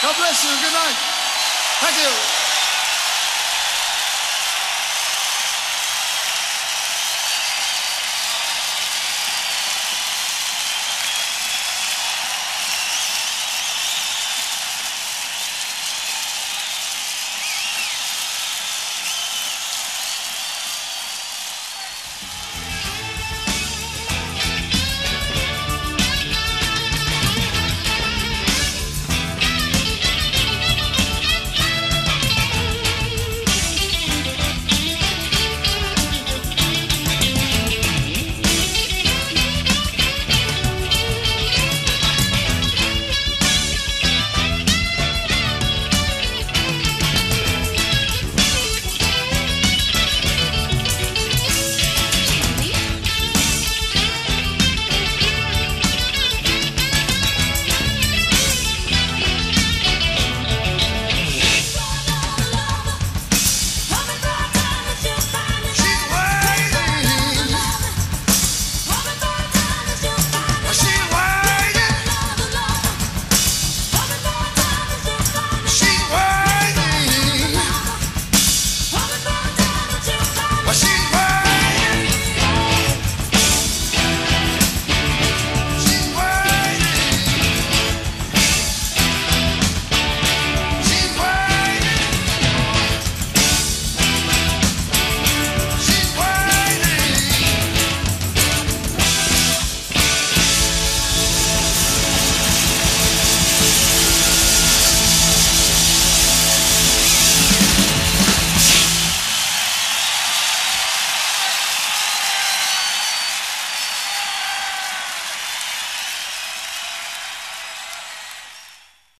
God bless you. Good night. Thank you.